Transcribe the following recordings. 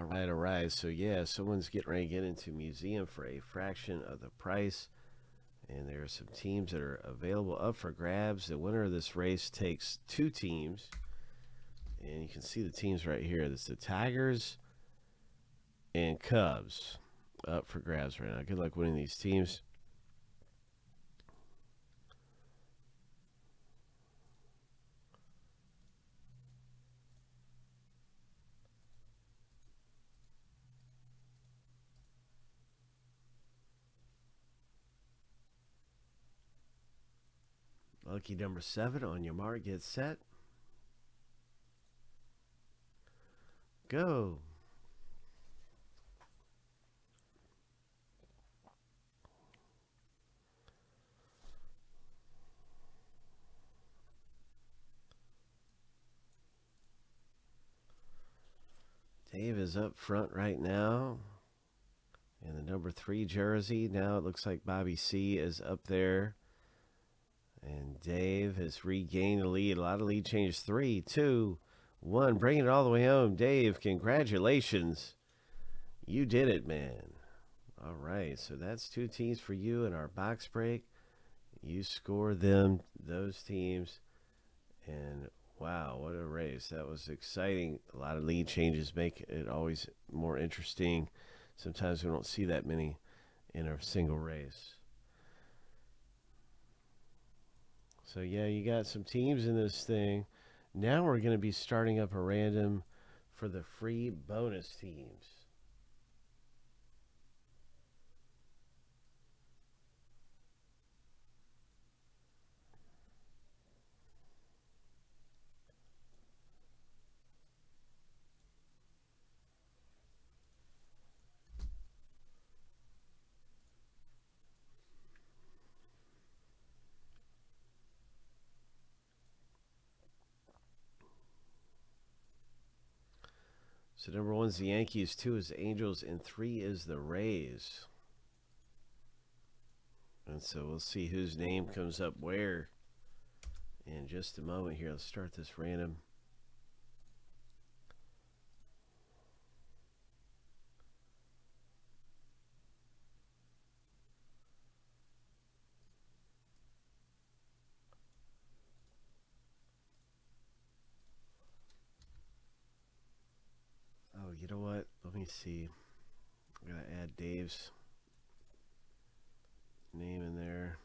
All right, all right. So yeah, someone's getting ready to get into museum for a fraction of the price. And there are some teams that are available up for grabs. The winner of this race takes two teams. And you can see the teams right here. It's the Tigers and Cubs up for grabs right now. Good luck winning these teams. Lucky number seven on your mark, get set. Go. Dave is up front right now. in the number three jersey. Now it looks like Bobby C is up there. And Dave has regained the lead. A lot of lead changes. Three, two, one. Bringing it all the way home. Dave, congratulations. You did it, man. All right. So that's two teams for you in our box break. You score them, those teams. And wow, what a race. That was exciting. A lot of lead changes make it always more interesting. Sometimes we don't see that many in a single race. So yeah, you got some teams in this thing. Now we're going to be starting up a random for the free bonus teams. So number one is the Yankees, two is the Angels, and three is the Rays. And so we'll see whose name comes up where in just a moment here. Let's start this random. you know what? Let me see. I'm going to add Dave's name in there.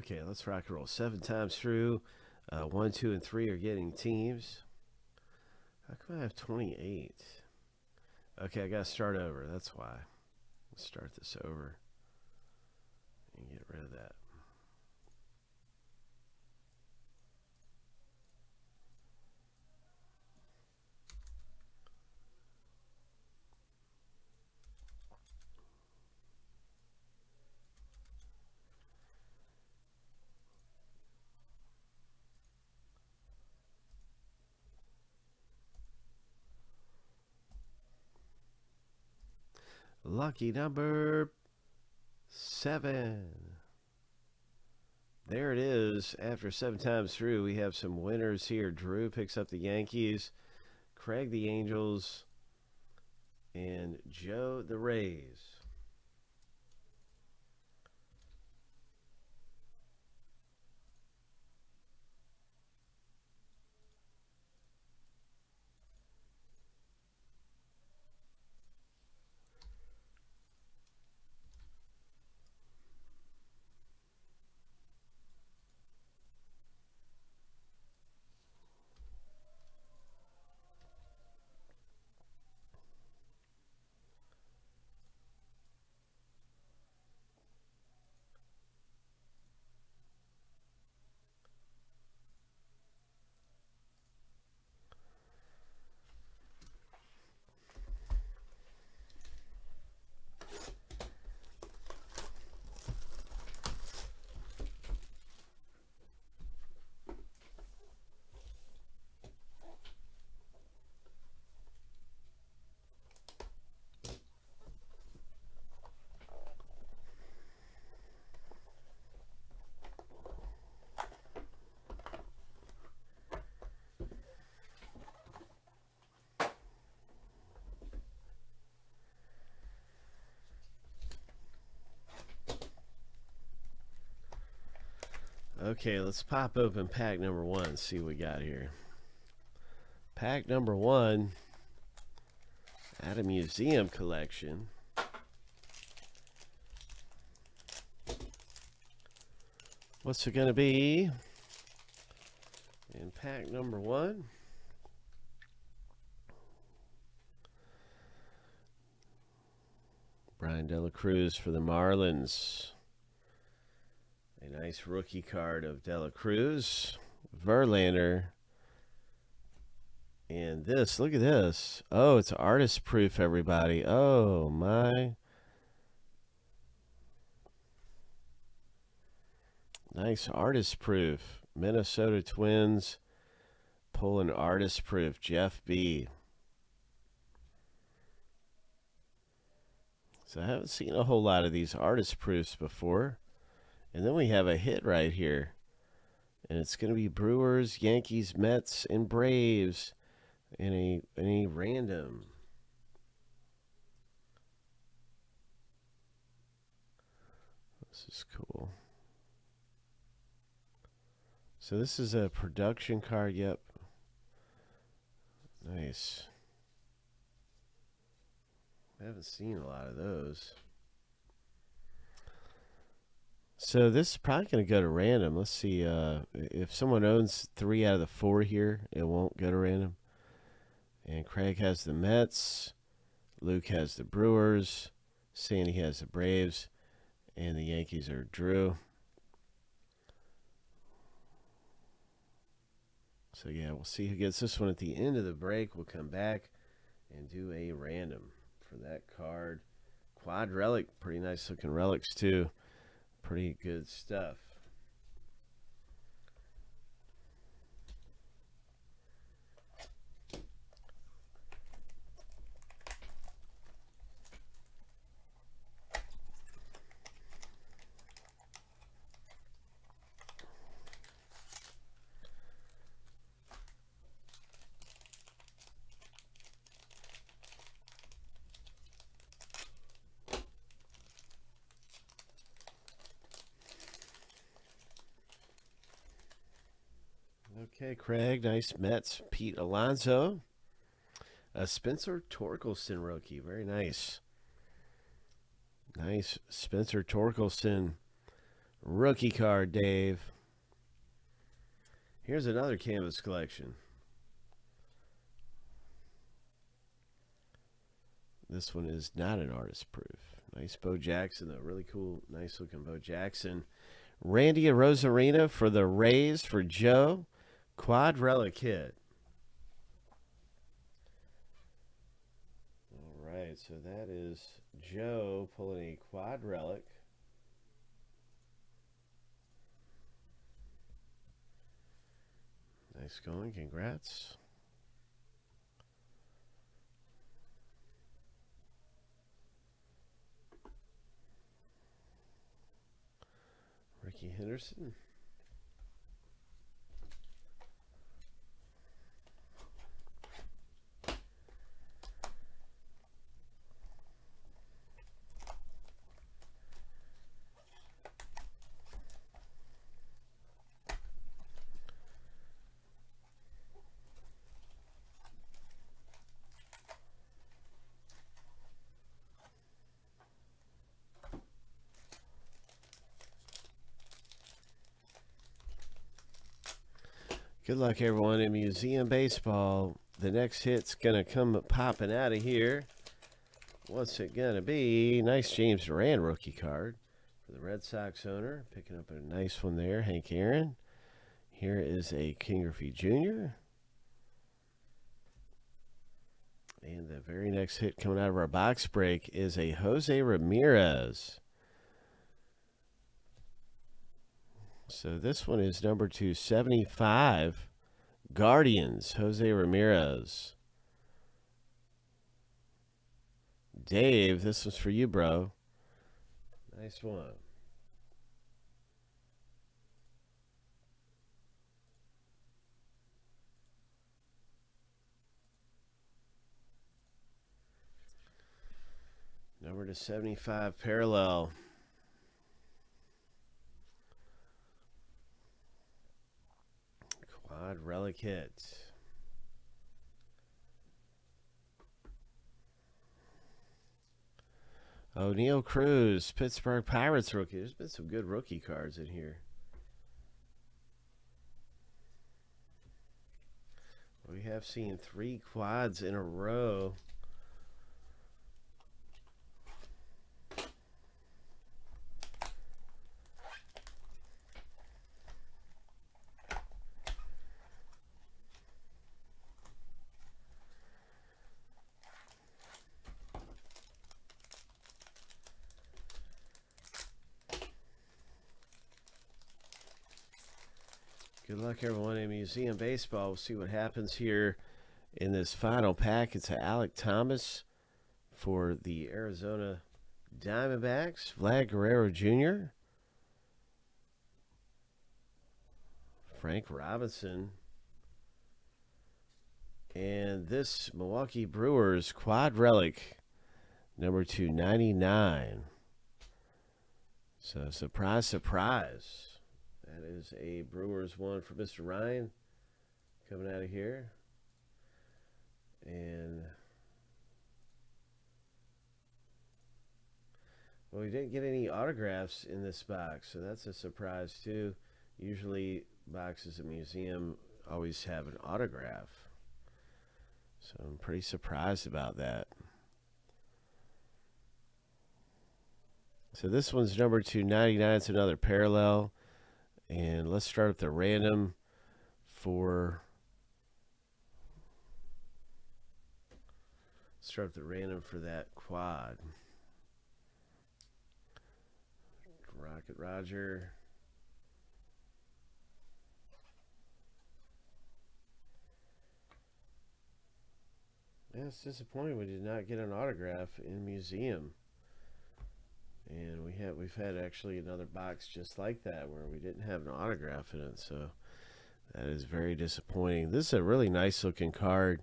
Okay, let's rock and roll. Seven times through. Uh, one, two, and three are getting teams. How come I have 28? Okay, I got to start over. That's why. Let's start this over and get rid of that. Lucky number seven. There it is. After seven times through, we have some winners here. Drew picks up the Yankees, Craig the Angels, and Joe the Rays. Okay, let's pop open pack number one. See what we got here. Pack number one at a museum collection. What's it going to be? In pack number one. Bryan De La Cruz for the Marlins. A nice rookie card of De La Cruz. Verlander. And this, look at this. Oh, it's artist proof, everybody. Oh, my. Nice artist proof. Minnesota Twins pulling artist proof. Jeff B. So I haven't seen a whole lot of these artist proofs before. And then we have a hit right here. And it's going to be Brewers, Yankees, Mets, and Braves in a, in a random. This is cool. So this is a production card. Yep. Nice. I haven't seen a lot of those. So this is probably going to go to random. Let's see. Uh, if someone owns three out of the four here, it won't go to random. And Craig has the Mets. Luke has the Brewers. Sandy has the Braves. And the Yankees are Drew. So yeah, we'll see who gets this one at the end of the break. We'll come back and do a random for that card. Quad relic, pretty nice looking relics too. Pretty good stuff. Okay, Craig, nice Mets. Pete Alonso. A Spencer Torkelson rookie. Very nice. Nice Spencer Torkelson rookie card, Dave. Here's another canvas collection. This one is not an artist proof. Nice Bo Jackson, a really cool, nice looking Bo Jackson. Randy Arozarena for the Rays for Joe. Quad relic hit. All right, so that is Joe pulling a quad relic. Nice going, congrats. Rickey Henderson. Good luck, everyone, in Museum Baseball. The next hit's going to come popping out of here. What's it going to be? Nice Jarren Duran rookie card for the Red Sox owner. Picking up a nice one there, Hank Aaron. Here is a Ken Griffey Jr. And the very next hit coming out of our box break is a Jose Ramirez. So this one is number 275. Guardians, Jose Ramirez. Dave, this was for you, bro. Nice one. Number to 75 parallel. Quad relic hit. Oneil Cruz, Pittsburgh Pirates rookie. There's been some good rookie cards in here. We have seen three quads in a row. Luck, everyone, in Museum Baseball. We'll see what happens here in this final pack. It's Alek Thomas for the Arizona Diamondbacks. Vlad Guerrero Jr. Frank Robinson. And this Milwaukee Brewers quad relic, number 299. So, surprise, surprise. That is a Brewers one for Mr. Ryan coming out of here. And well, we didn't get any autographs in this box, so that's a surprise too. Usually, boxes at museum always have an autograph, so I'm pretty surprised about that. So this one's number 299. It's another parallel. And let's start with the random for start with the random for that quad. Rocket Roger. It's disappointing we did not get an autograph in museum and we have we've had actually another box just like that where we didn't have an autograph in it so that is very disappointing. This is a really nice looking card.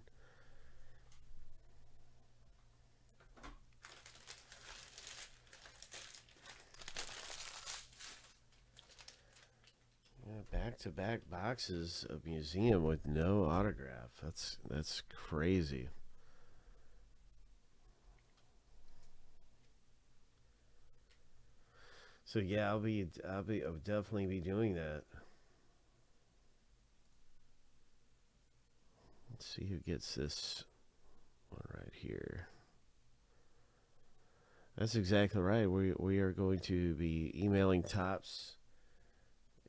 Back to back boxes of museum with no autograph. That's that's crazy So yeah, I'll be I'll be I'll definitely be doing that. Let's see who gets this one right here. That's exactly right. We we are going to be emailing Topps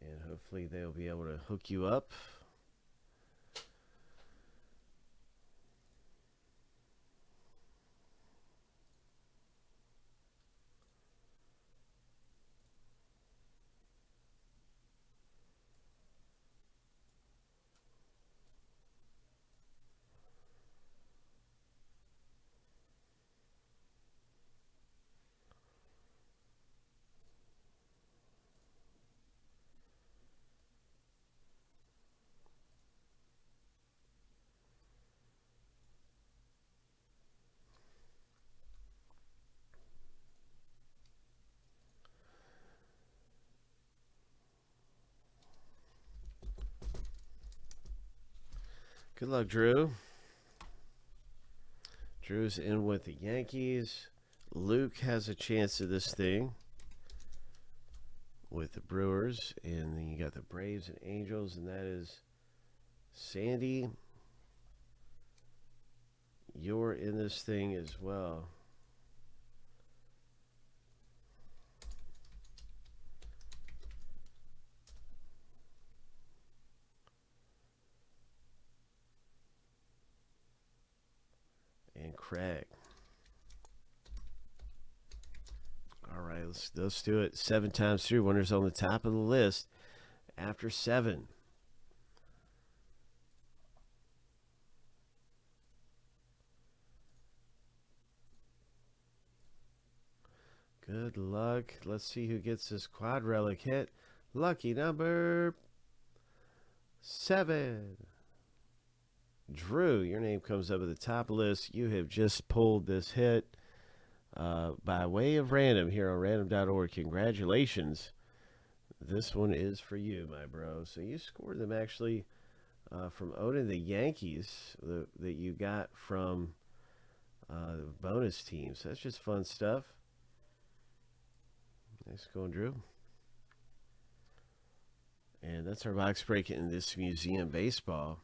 and hopefully they'll be able to hook you up. Good luck, Drew. Drew's in with the Yankees. Luke has a chance of this thing with the Brewers. And then you got the Braves and Angels, and that is Sandy. You're in this thing as well. Craig. All right, let's let's do it seven times through. Winners on the top of the list after seven. Good luck. Let's see who gets this quad relic hit. Lucky number seven. Drew, your name comes up at the top list. You have just pulled this hit uh, by way of random here on random.org. Congratulations. This one is for you, my bro. So you scored them actually uh, from Odin, the Yankees the, that you got from uh, the bonus team. So that's just fun stuff. Nice going, Drew. And that's our box break in this museum baseball.